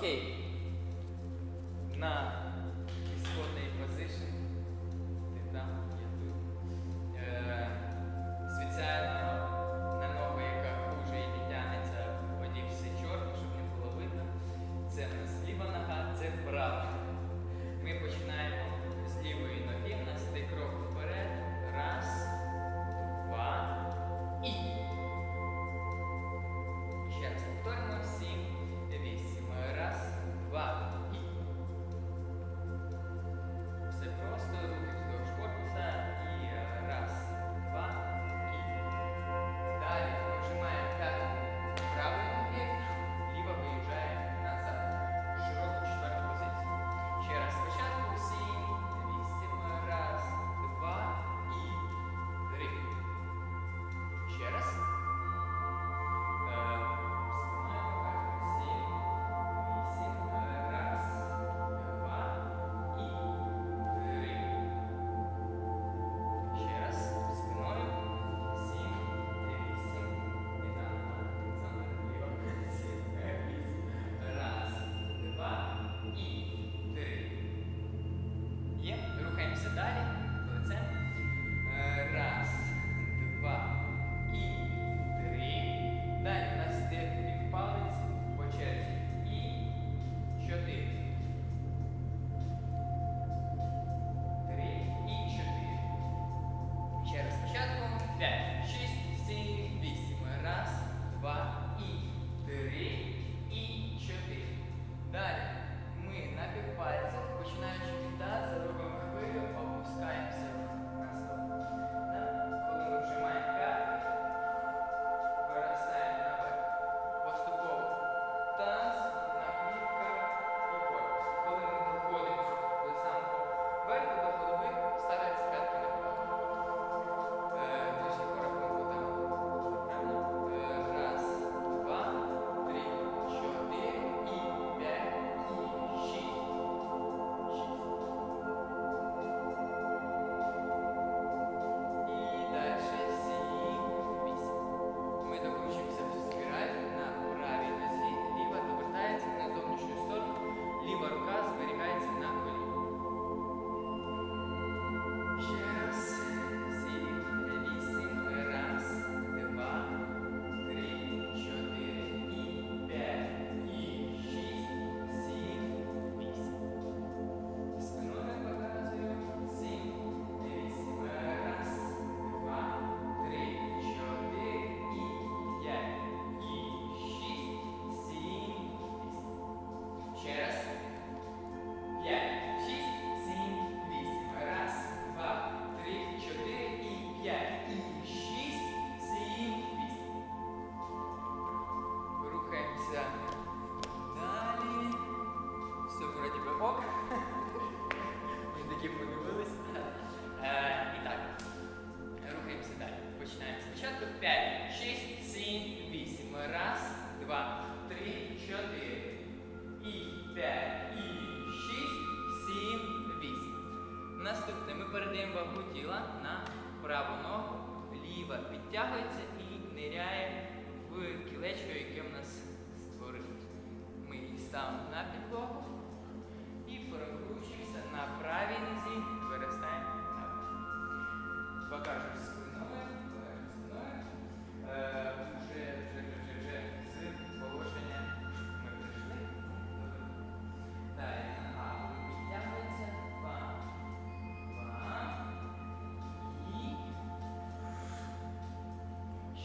Окей. На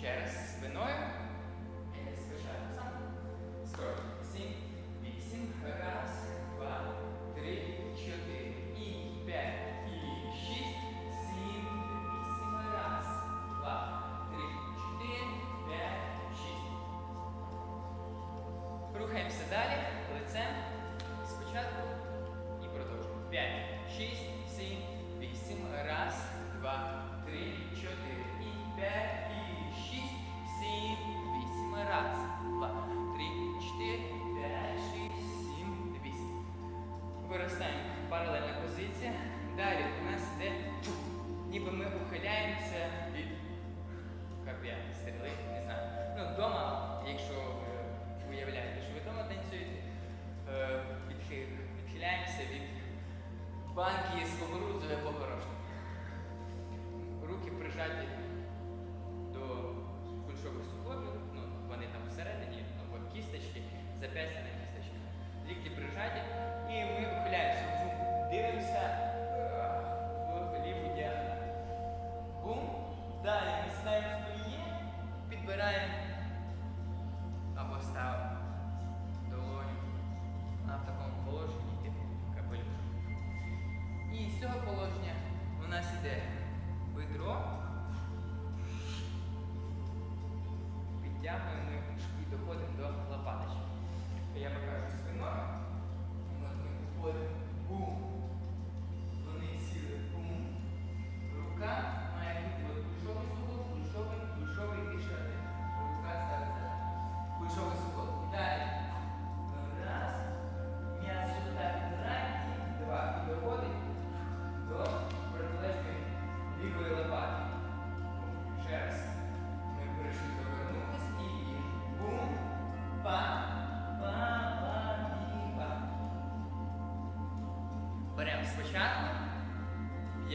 Ще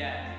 Yeah.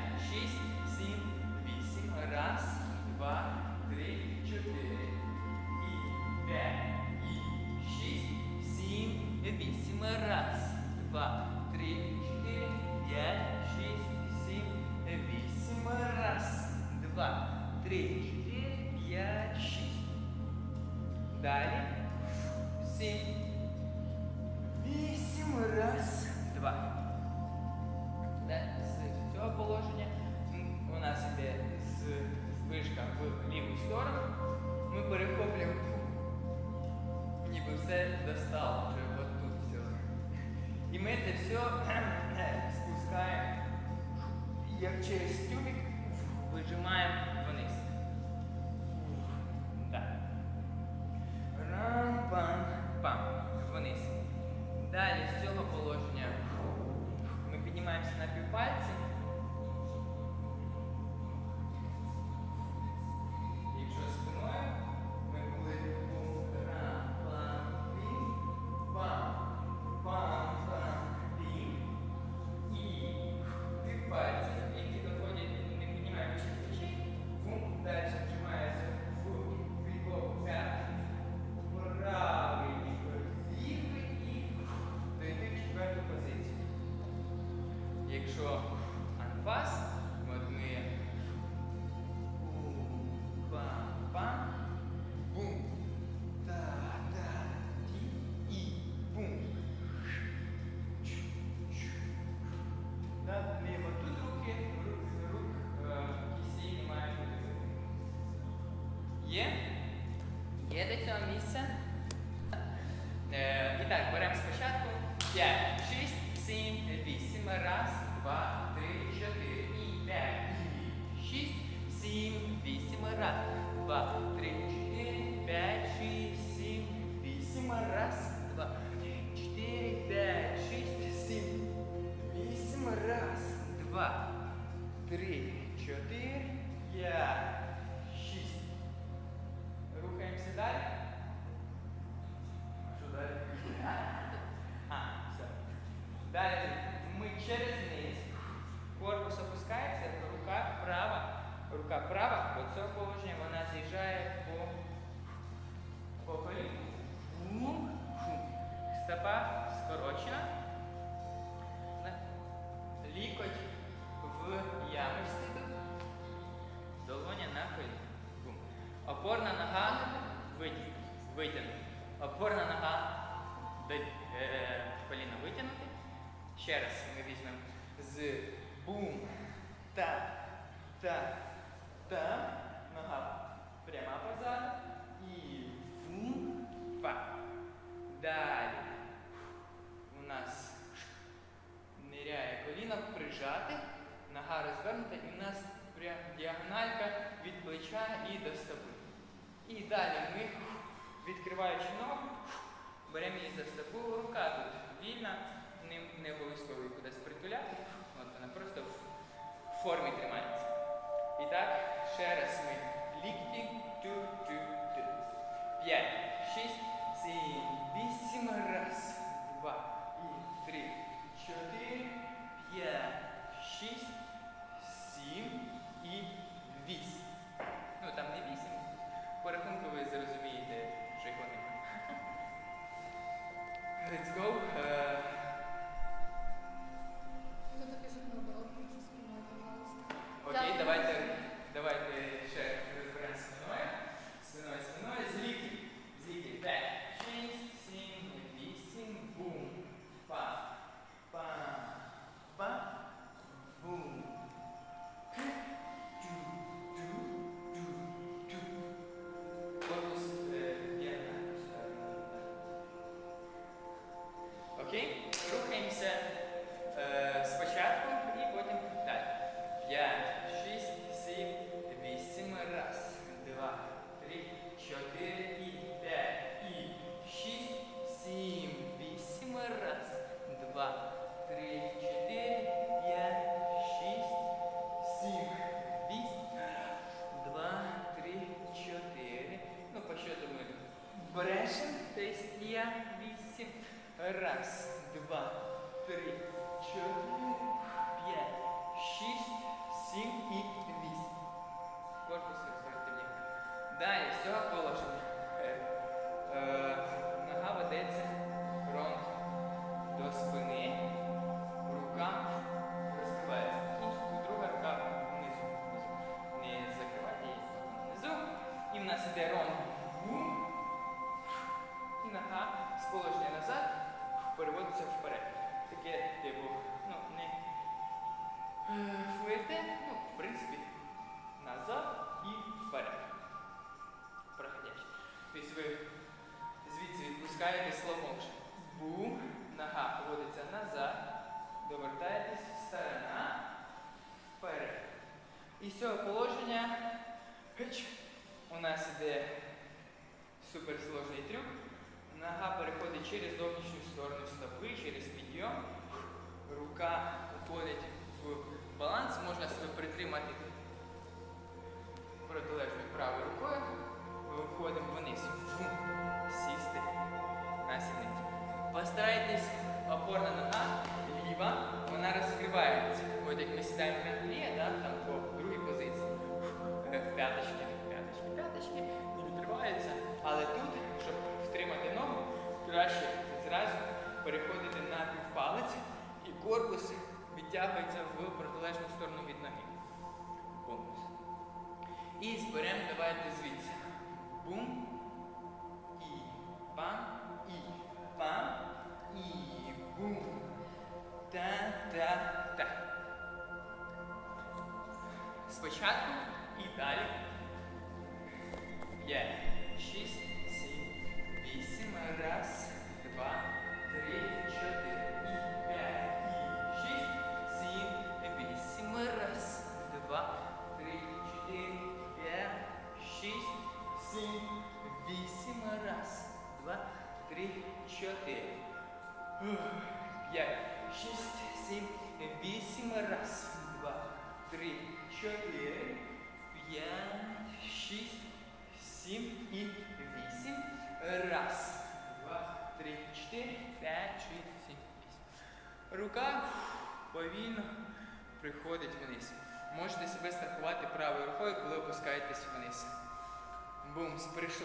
Ще раз ми візьмемо з бум. Та. Та. Та. Нога пряма позаду. І бум. Па. Далі. У нас ниряє коліно, прижати. Нога розвернута і у нас прям діагональка від плеча і до стопи. І далі ми, відкриваючи ногу, беремо її за стопу, рука тут вільна ним не обов'язково її кудись притуляти, от вона просто в формі тримається. І так, ще раз ми лікті, тю-тю-тю. П'ять.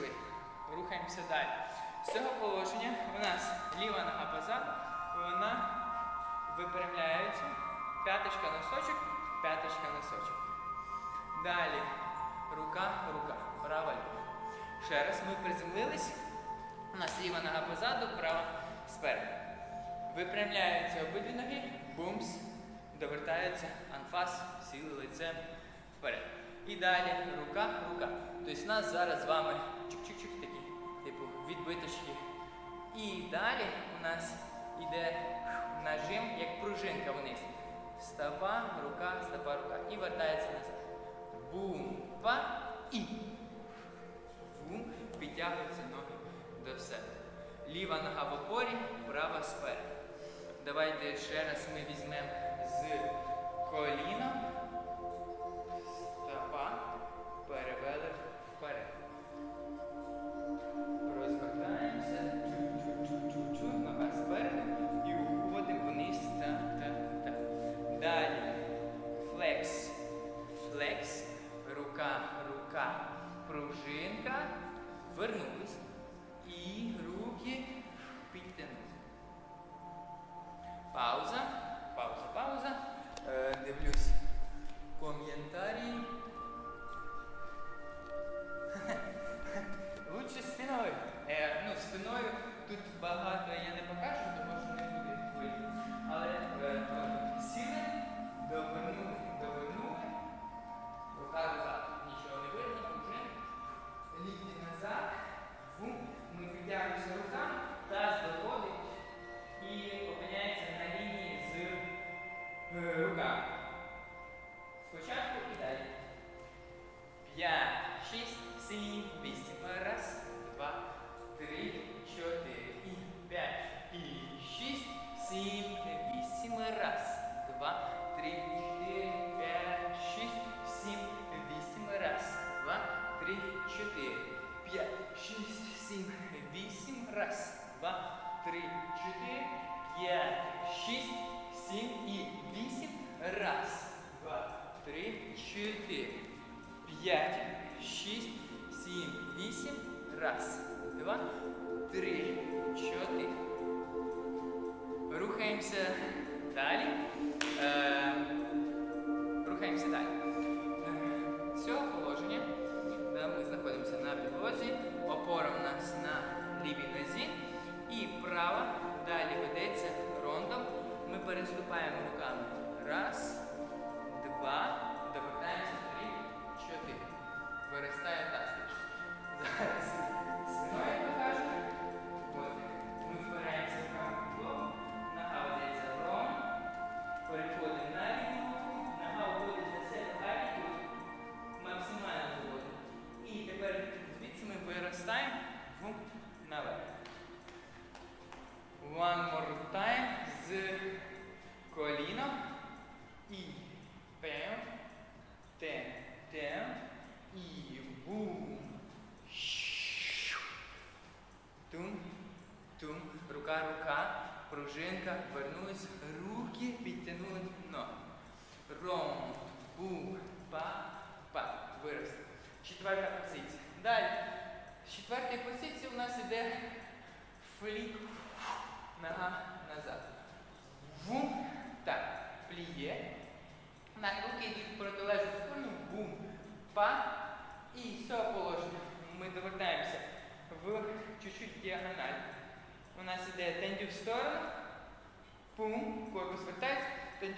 пішли. Рухаємося далі. З цього положення у нас ліва нога позад, вона випрямляється. П'яточка носочок, п'яточка носочок. Далі. Рука, рука. Права ліва. Ще раз ми приземлились. У нас ліва нога позаду, права спереду. Випрямляються обидві ноги, бумс, довертається анфас, сіли лицем вперед. І далі рука, рука. Тобто у нас зараз з вами чик-чик-чик такі, типу, відбиточки. І далі у нас йде нажим, як пружинка вниз. Стопа, рука, стопа, рука. І вертається назад. Бум, па і. Бум. Підтягуються ноги до себе. Ліва нога в опорі, права спереду. Давайте ще раз ми візьмемо з коліна.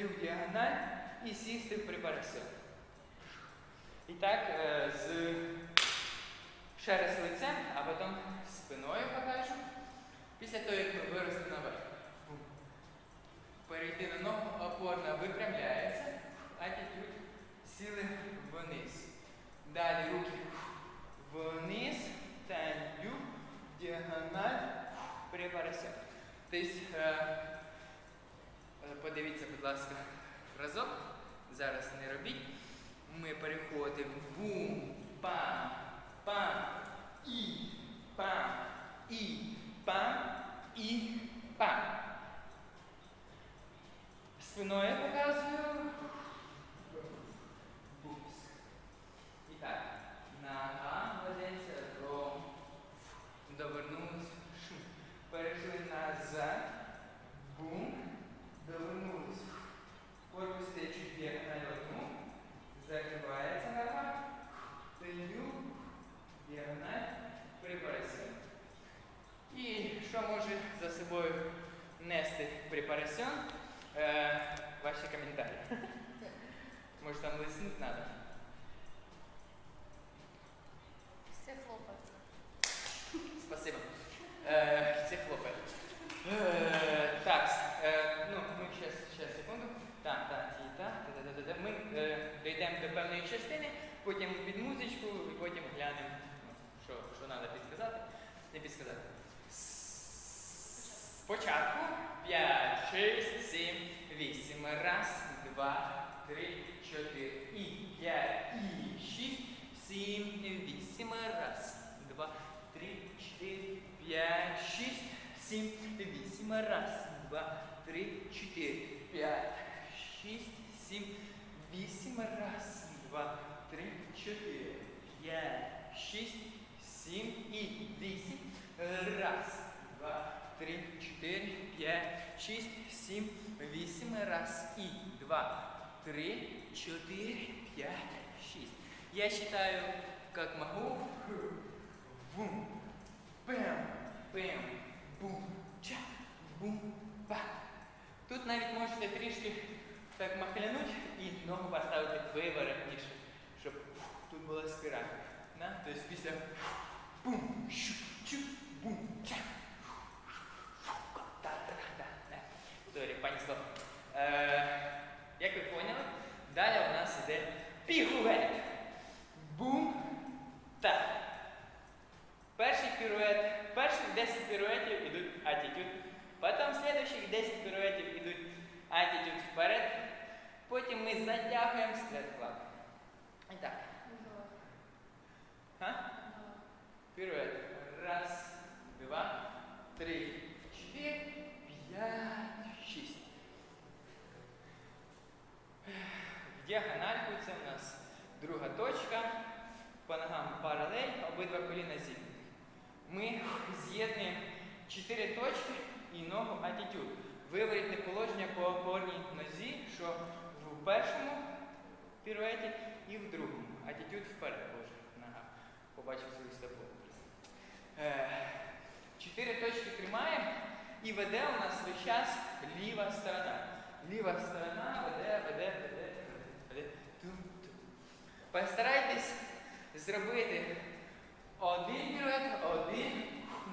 В діагональ і сісти в препарасьон. І так, е, з ще раз лицем, а потім спиною покажу. Після того, як ми виросли наверх. Перейти на ногу, опорна випрямляється, атітюд, сіли вниз. Далі руки вниз, тендю, діагональ, препарасьон. Тобто, е, подивіться, будь ласка, разок. Зараз не робіть. Шість, сім і вісім. Раз, два, три, чотири, п'ять, шість, сім, вісім. Раз, і два, три, чотири, п'ять, шість. Я считаю, как могу. Бум, пем, пем, бум, ча, бум, па. Тут навіть можете трішки так махлянуть і ногу поставити виворотніше, щоб тут була спіраль. Да? Тобто після бум, щу, чу, бум, ча. Та-та-та, да. Сорі, понесло. Е, як ви поняли, далі у нас іде пігувет. Бум, та. Перший пірует, перших 10 піруетів йдуть атітюд. Потім слідуючих 10 піруетів йдуть атітюд вперед. Потім ми затягуємо след флаг. І так. А? Пірует. Раз, два, три, чотири, п'ять, шість. В діагональку це у нас друга точка. По ногам паралель, обидва коліна зігнуті. ми з'єднуємо чотири точки і ногу атітюд. Виворітне положення по опорній нозі, що в першому піруеті і в другому. Атітюд вперед. Побачив свою стопу. Е, Чотири точки тримаємо і веде у нас весь час ліва сторона. Ліва сторона веде, веде, веде, веде. Ту-ту. Постарайтесь зробити один пірует, один,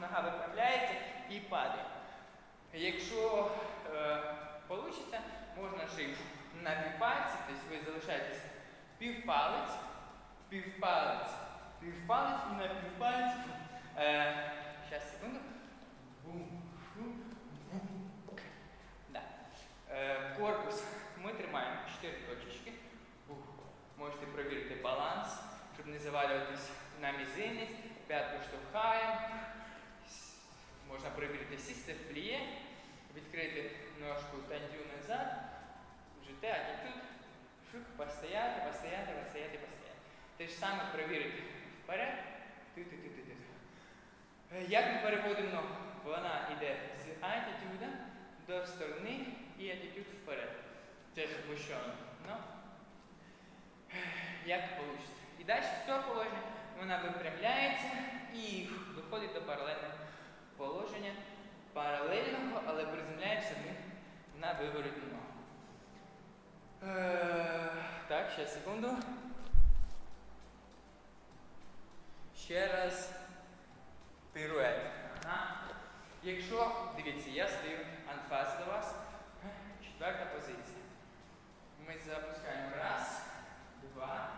нога виправляється і падає. Якщо е, вийде, можна ще й на півпальці, тобто ви залишаєтесь півпалець, півпалець, півпалець і на півпалець. Е, секунду. Е, корпус ми тримаємо 4 точечки. Можете перевірити баланс, щоб не завалюватись на мізинець. П'ятку штовхаємо. Можна перевірити сісти в пліє, відкрити ножку тандю назад. Жите, а тут постояти, постояти, постояти, постояти. Те ж саме перевірити вперед. Ти-ти-ти-ти-ти. Е, Як ми переводимо ногу? Вона йде з атітюда до сторони і атітюд вперед. Теж опущено. Ну, е, як вийде. І далі з цього положення вона випрямляється і виходить до паралельного положення. Паралельного, але приземляємося ми на виворотну ногу. Е, Так, ще секунду. Ще раз. Пірует. Ага. Якщо, дивіться, я стою анфас до вас. Четверта позиція. Ми запускаємо раз, два,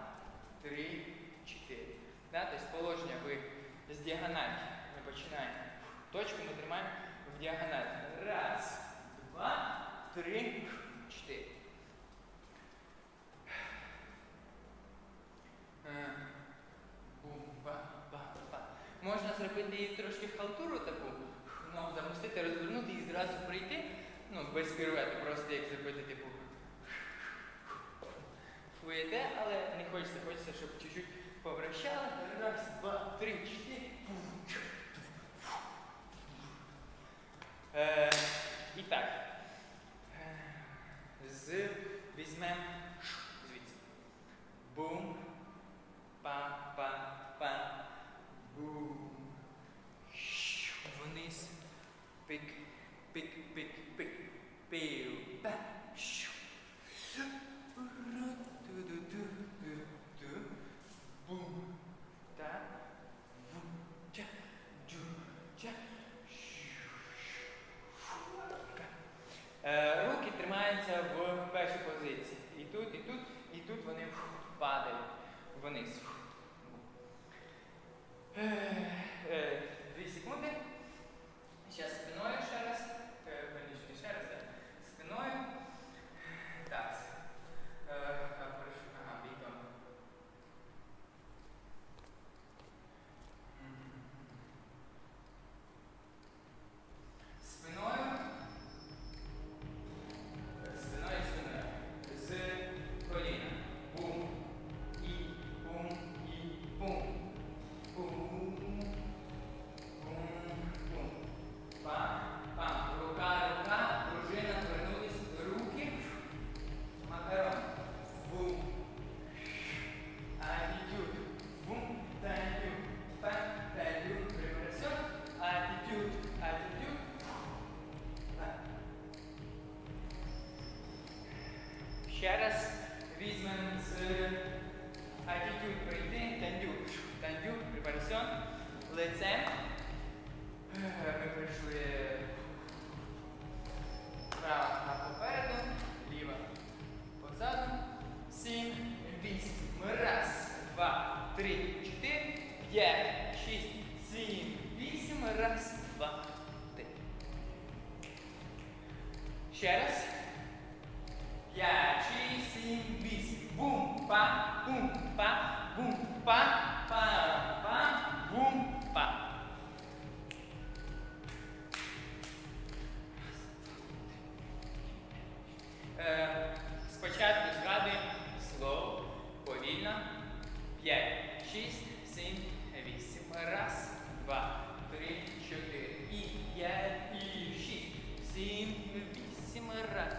три, чотири. Да? Тобто положення ви з діагоналі. Ми починаємо. Точку ми тримаємо в діагоналі. Раз, два, три, чотири. Е, Бум-ба-ба-ба. Можна зробити і трошки халтуру таку, ну, запустити, розвернути і зразу прийти. Ну, без піруету, просто як зробити, типу. Фуєте, але не хочеться, хочеться, щоб чуть-чуть повращали. Раз, два, три, чотири. шесть, семь, восемь. Раз, два, три, четыре. И пять, и шесть, семь, восемь. Раз,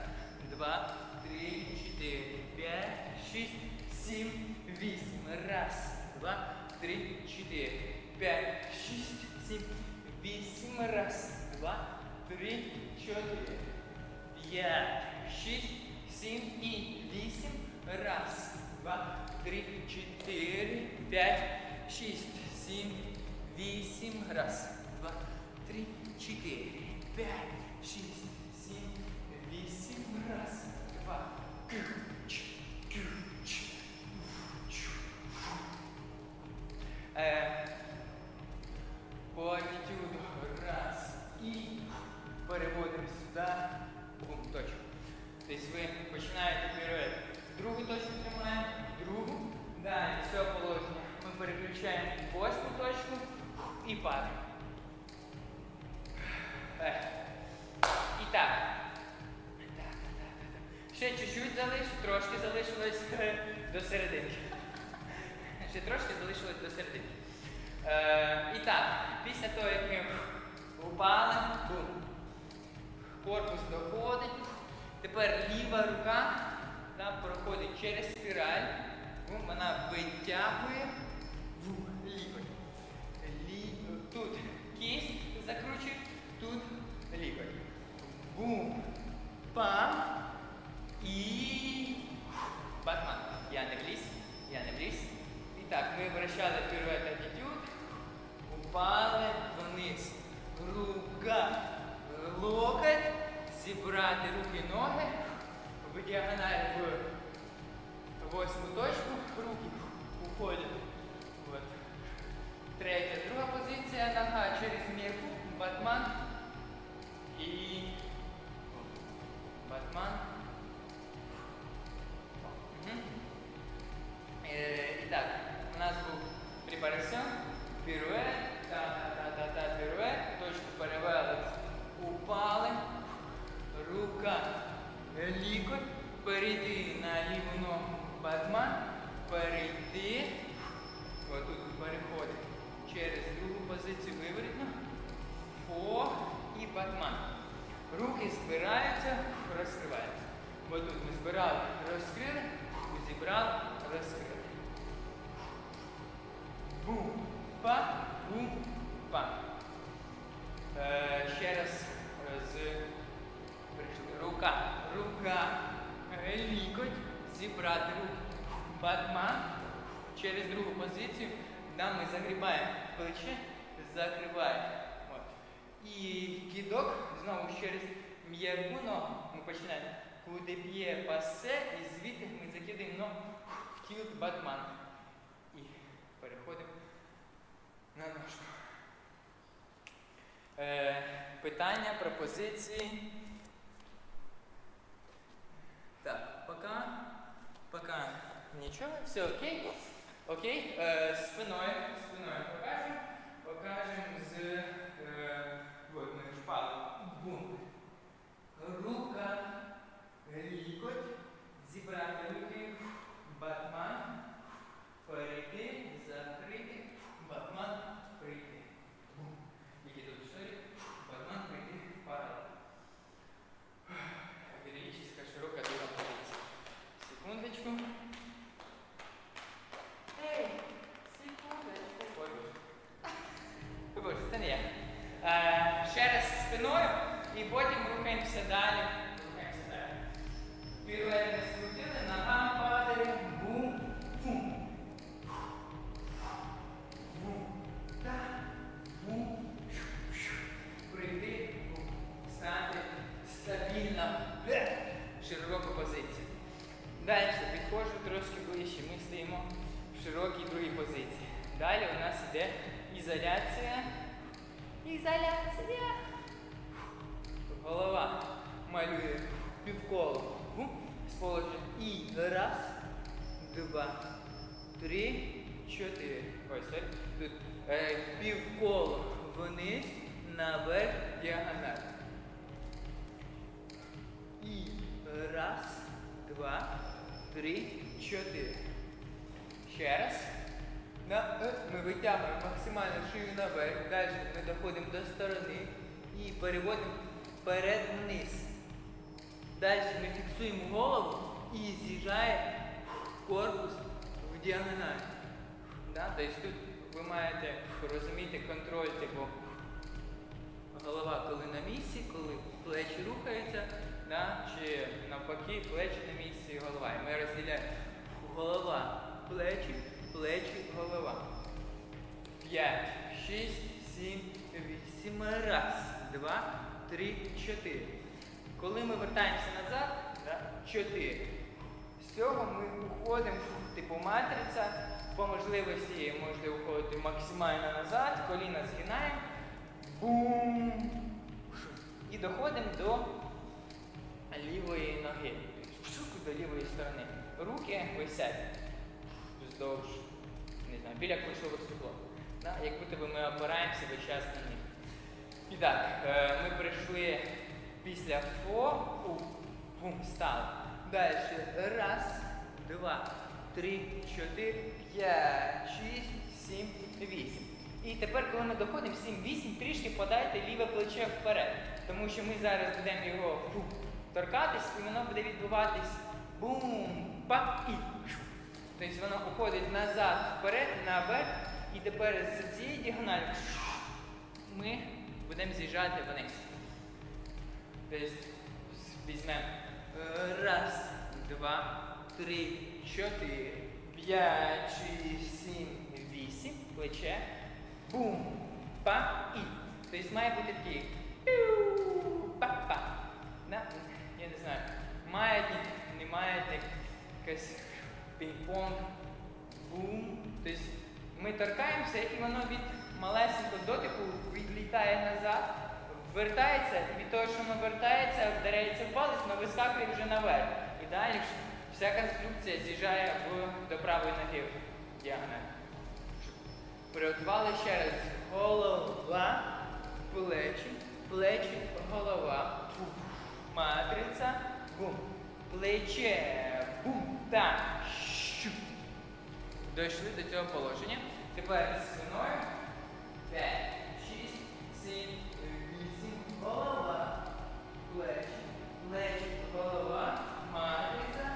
два, три, четыре, пять, шесть, семь, восемь. Раз, два, три, четыре, пять, шесть, семь, восемь. Раз, два, три, четыре, пять, шесть, семь и восемь. Раз, 5, 6, 7, 8. Раз, два, три, чотири, п'ять. М'є гуно, ми починаємо. Куди б'є пасе, і звідти ми закидаємо ну, в тіл батман. І переходимо на ножку. Е, питання, пропозиції. Так, пока. Пока нічого. Все окей. Окей. Е, спиною. Спиною покажемо. Покажемо з е, вот рука, лікоть, зібрати руки, батман, перейти, закрити, батман. положим и раз, два, три, чотири. Ой, sorry. Тут е, півколо вниз, наверх, діагональ. І раз, два, три, чотири. Ще раз. На, е, ми витягуємо максимально шию наверх. Далі ми доходимо до сторони і переводимо вперед-вниз. Далі ми фіксуємо голову і з'їжджає корпус в діагональ. Да? Тобто тут ви маєте розуміти контроль, типу голова коли на місці, коли плечі рухаються, да? чи навпаки плечі на місці і голова. І ми розділяємо голова, плечі, плечі, голова. 5, 6, 7, 8. Раз, 2, 3, 4. Коли ми вертаємося назад, да? чотири. З цього ми уходимо, типу матриця. По можливості можете уходити максимально назад, коліна згинаємо. Бум! І доходимо до лівої ноги. До лівої сторони. Руки висять вздовж, не знаю, біля ключових суглоб. Да? Як будто ми опираємося весь час на них. І так, е, ми прийшли після фо, у, бум, стали. Далі. Раз, два, три, чотири, п'ять, шість, сім, вісім. І тепер, коли ми доходимо 7-8, трішки подайте ліве плече вперед. Тому що ми зараз будемо його фу, торкатись, і воно буде відбуватись бум, па і. Тобто воно уходить назад, вперед, наверх. І тепер з цієї діагоналі ми будемо з'їжджати вниз. Візьмемо раз, два, три, чотири, п'ять, шість, сім, вісім, плече. Бум, па і. Тобто має бути такий па-па. Я не знаю. Маятник, не маятник, якась пінг-понг, бум. Тобто ми торкаємося і воно від малесенького дотику відлітає назад, вертається, і від того, що воно вертається, вдаряється в палець, воно вискакує вже наверх. І далі вся конструкція з'їжджає до правої ноги в діагональ. Приготували ще раз. Голова, плечі, плечі, голова. Матриця. Бум. Плече. Бум. Так. Щу. Дійшли до цього положення. Тепер спиною. 5, 6, 7, 8. Голова. Плечі. Плечі, голова. Матриця.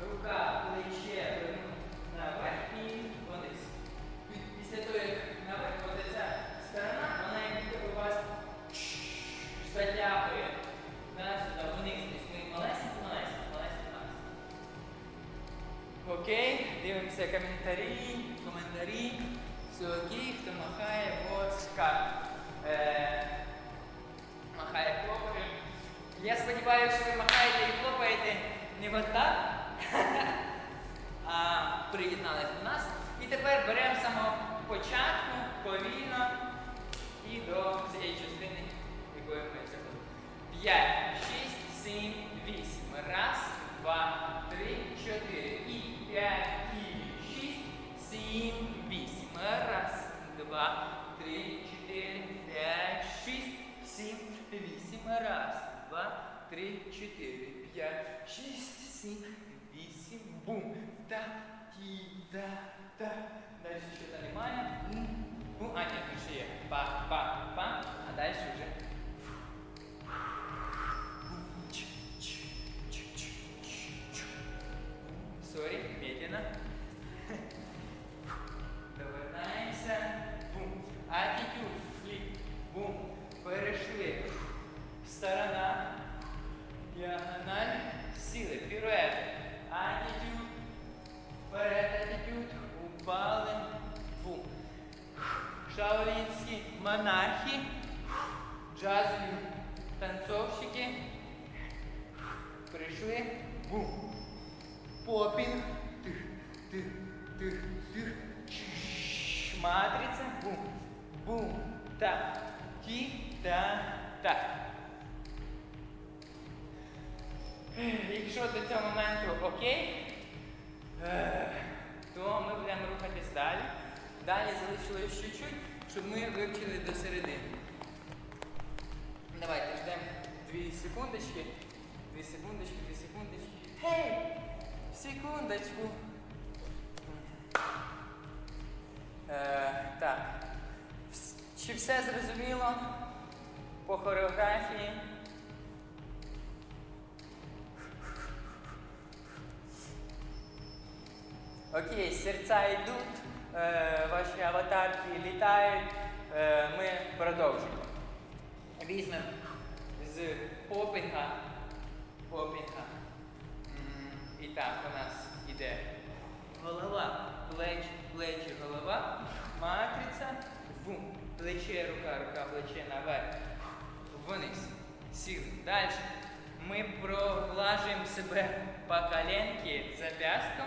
Рука, плече, наверх і Окей, йдуть, е, ваші аватарки літають, е, ми продовжимо. Візьмемо з попінга. Попінга. І так у нас іде голова, плеч, плечі, голова, матриця, бум, плече, рука, рука, плече наверх, вниз, сіли. Далі ми проглажуємо себе по коленки зап'ястком,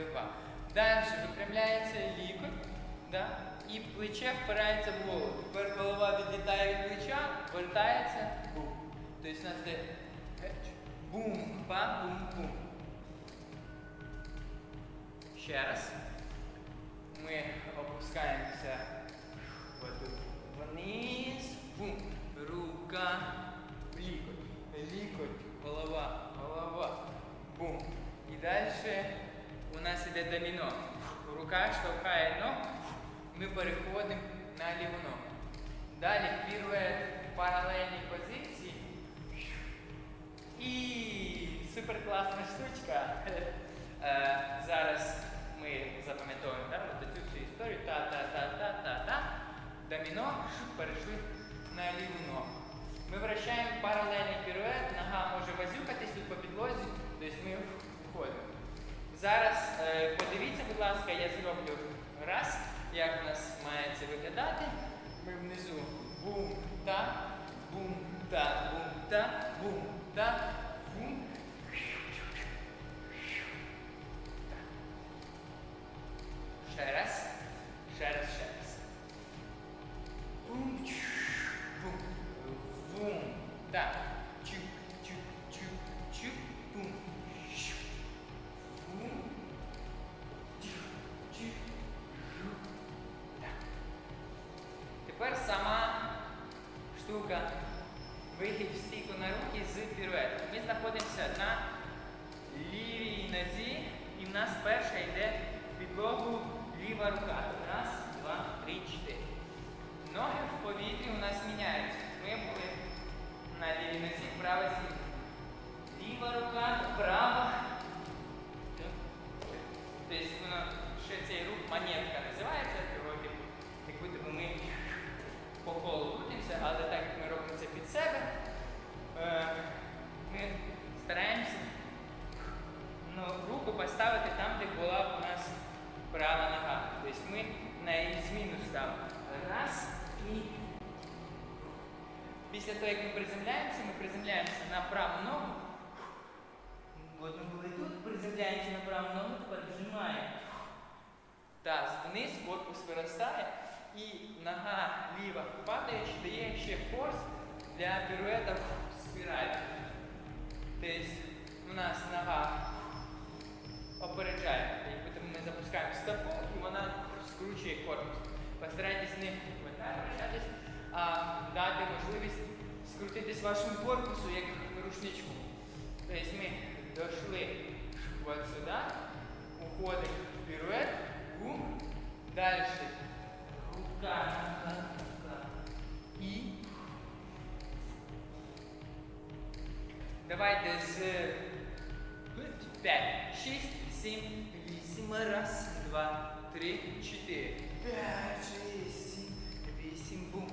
два. Далі випрямляється лікоть, да? і плече впирається в голову. Тепер голова відлітає від плеча, вертається, бум. Тобто у нас де геч, бум, па, бум, бум. Ще раз. Ми опускаємося вниз, бум. Рука, лікоть, лікоть, голова, голова, бум. І далі у нас іде доміно. Рука штовхає ногу, ми переходимо на ліву ногу. Далі в паралельній позиції. І супер класна штучка. Е, Зараз ми запам'ятовуємо да, цю всю історію. Та-та-та-та-та-та. Доміно, перейшли на ліву ногу. Ми вращаємо паралельний пірует, нога може возюкатись тут по підлозі, тобто ми. Зараз е, подивіться, будь ласка, я зроблю раз, як у нас має це виглядати. Ми внизу бум, та, бум, та, бум. Ще раз, ще раз, ще раз. Бум, бум, бум, та, штука. Вихід стійку на руки з піруетом. Ми знаходимося на лівій нозі, і в нас перша йде підлогу ліва рука. Раз, два, три, чотири. Ноги в повітрі у нас міняються. Ми були на лівій нозі, права зліва. Ліва рука, права. Тобто воно ще цей рух монетка називається, як будто ми по колу крутимося, але так як ми робимо це під себе, е, ми стараємося ну, руку поставити там, де була у нас права нога. Тобто ми на її зміну ставимо. Раз і. Після того, як ми приземляємося, ми приземляємося на праву ногу. От ми були тут, приземляємося на праву ногу, тепер вжимаємо. Таз вниз, корпус виростає, і нога ліва падаючи дає ще форс для піруета в спіралі. Тобто у нас нога опереджає, як будто ми запускаємо стопу і вона скручує корпус. Постарайтесь не вращатись, а дати можливість скрутитись вашому корпусу як рушничку. Тобто ми дійшли от сюди, уходимо в пірует, бум, далі. І давайте з 5, 6, 7, 8, раз, два, три, чотири. П'ять, шість, сім, вісім, бум,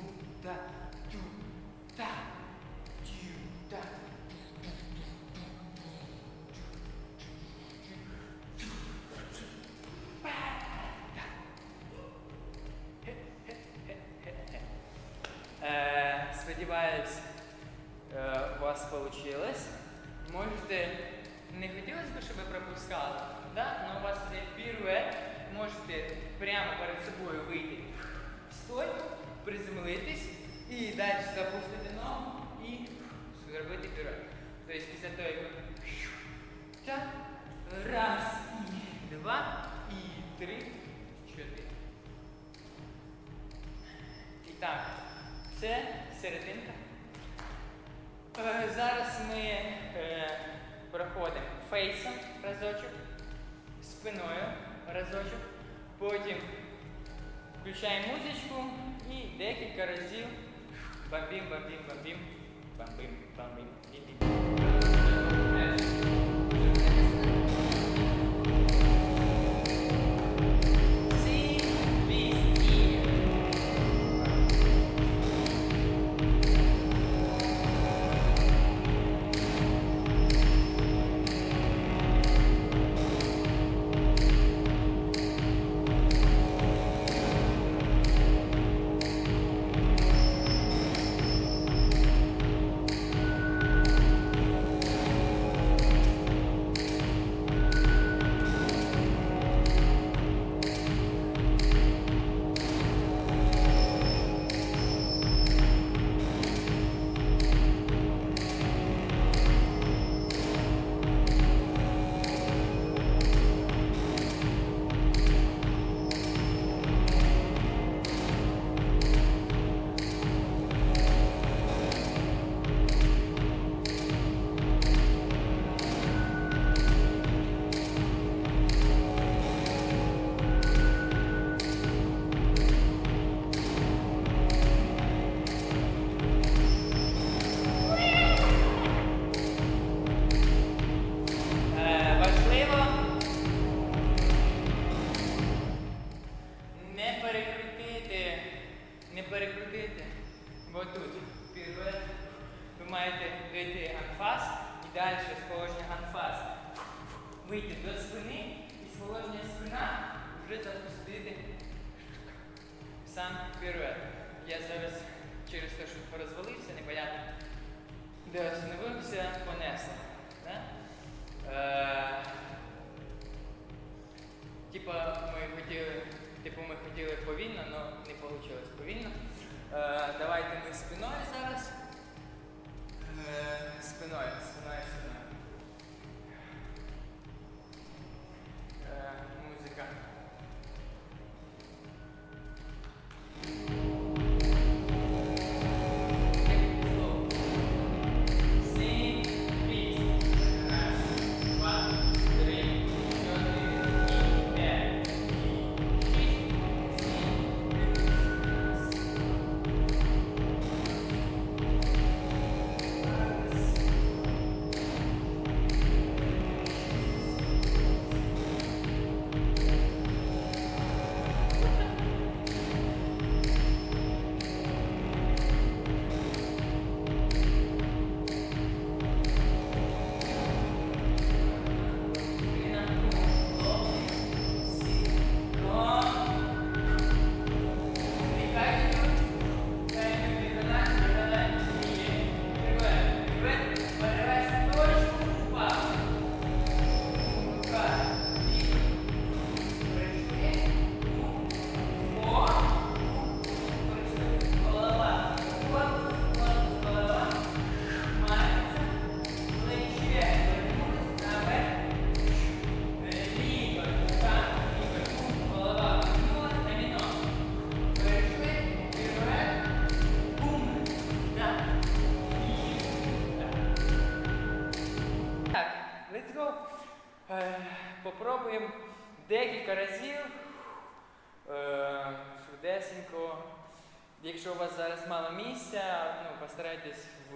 зараз мало місця, ну, постарайтесь в,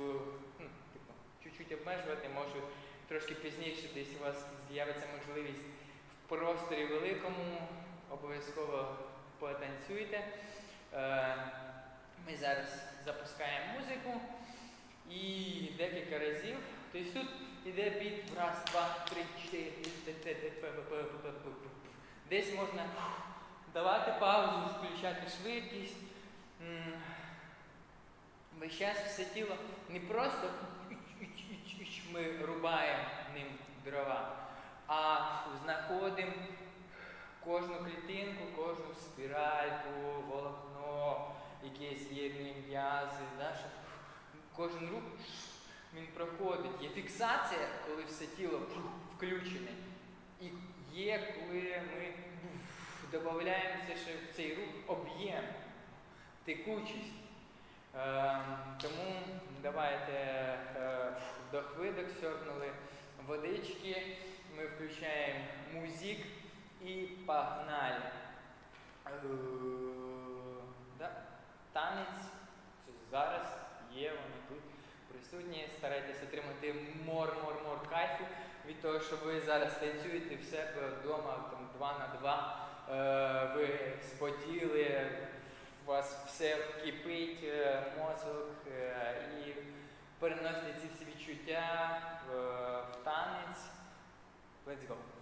ну, типу, чуть-чуть обмежувати, може трошки пізніше десь у вас з'явиться можливість в просторі великому, обов'язково потанцюйте. Е, Ми зараз запускаємо музику і декілька разів. Тобто тут іде біт раз, два, три, чотири. Десь можна давати паузу, включати швидкість. М, Весь час все тіло не просто ми рубаємо ним дрова, а знаходимо кожну клітинку, кожну спіральку, волокно, якісь єдні м'язи, да, кожен рух він проходить. Є фіксація, коли все тіло включене. І є, коли ми додаємо в цей рух об'єм, текучість. Е, тому давайте е, вдох-видох сьорнули водички, ми включаємо музик і погнали. Е. Танець зараз є, вони тут присутні. Старайтесь отримати мор-мор-мор кайфу від того, що ви зараз танцюєте в себе вдома там, два на два. Е, ви спотіли, вас все кипить, е, мозок, е, і переносите ці всі відчуття в, в танець. Let's go.